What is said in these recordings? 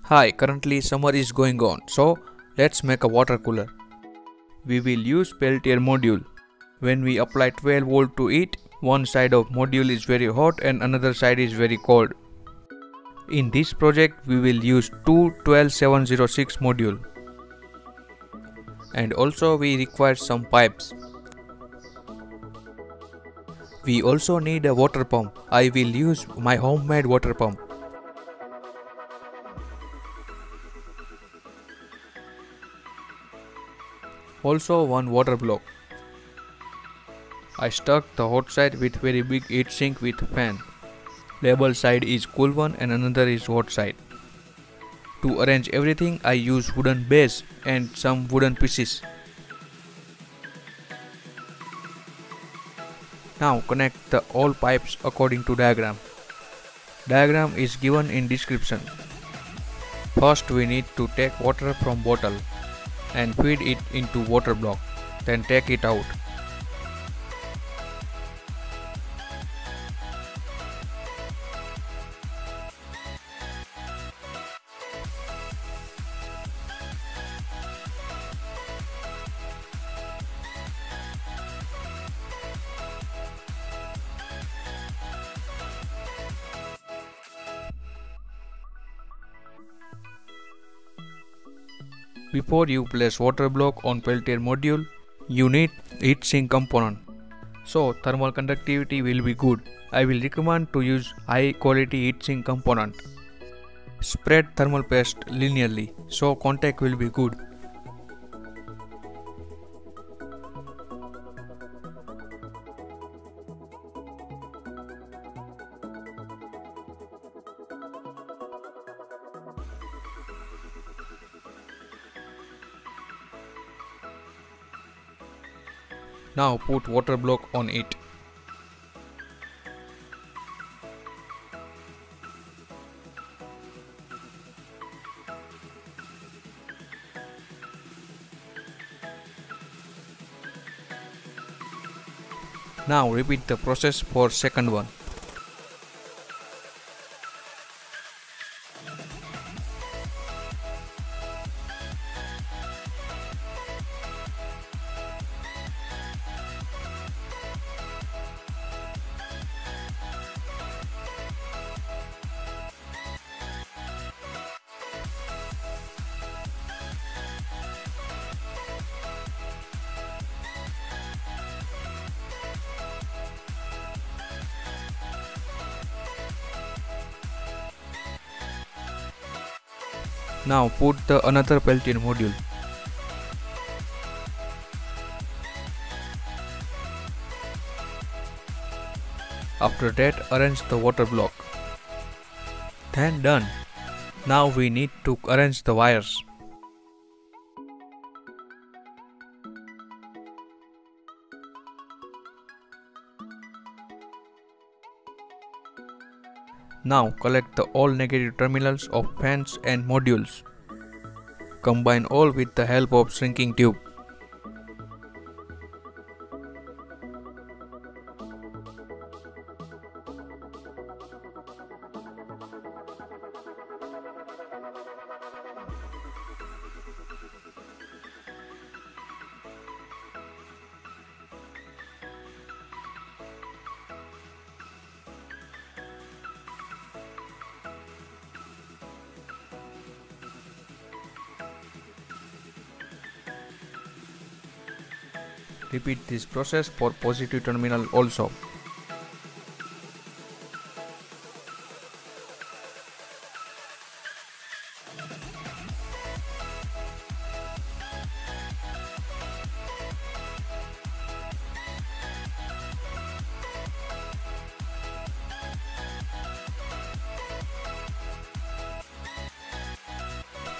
Hi, currently summer is going on, so let's make a water cooler. We will use Peltier module. When we apply 12 volt to it, one side of module is very hot and another side is very cold. In this project, we will use two 12706 module. And also we require some pipes. We also need a water pump. I will use my homemade water pump. Also one water block. I stuck the hot side with very big heat sink with fan. Label side is cool one and another is hot side. To arrange everything I use wooden base and some wooden pieces. Now connect the all pipes according to diagram. Diagram is given in description. First we need to take water from bottle and feed it into water block. Then take it out. Before you place water block on Peltier module, you need heat sink compound. So thermal conductivity will be good. I will recommend to use high quality heat sink compound. Spread thermal paste linearly so contact will be good. Now put water block on it. Now repeat the process for second one. Now put the another Peltier module. After that arrange the water block. Then done. Now we need to arrange the wires. Now collect the all negative terminals of fans and modules. Combine all with the help of shrinking tube. Repeat this process for positive terminal also.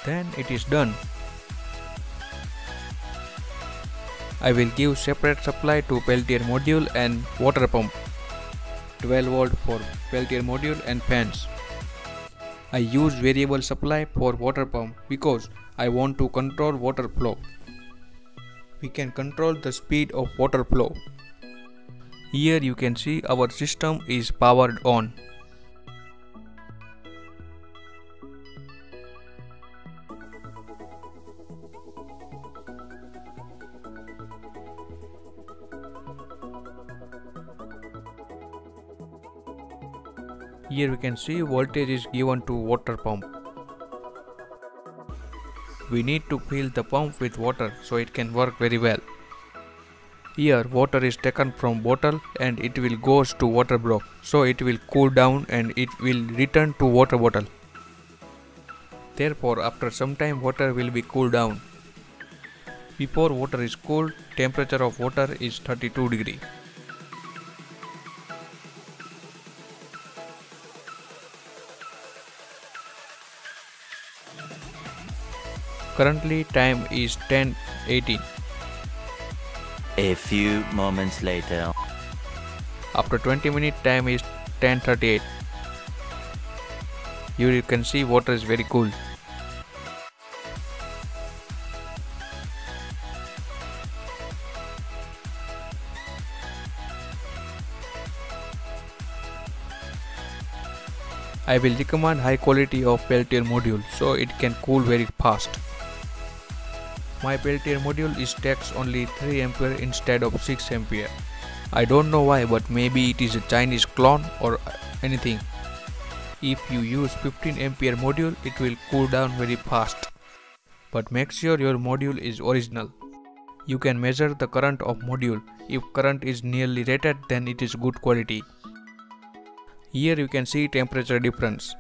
Then it is done. I will give separate supply to Peltier module and water pump. 12 volt for Peltier module and fans. I use variable supply for water pump because I want to control water flow. We can control the speed of water flow. Here you can see our system is powered on. Here we can see voltage is given to water pump. We need to fill the pump with water so it can work very well. Here water is taken from bottle and it will goes to water block so it will cool down and it will return to water bottle. Therefore after some time water will be cooled down. Before water is cooled, temperature of water is 32 degree. Currently time is 10:18. A few moments later. After 20 minute time is 10:38. Here you can see water is very cool. I will recommend high quality of Peltier module so it can cool very fast. My Peltier module is takes only 3 ampere instead of 6 ampere. I don't know why but maybe it is a Chinese clone or anything. If you use 15 ampere module it will cool down very fast. But make sure your module is original. You can measure the current of module. If current is nearly rated then it is good quality. Here you can see temperature difference.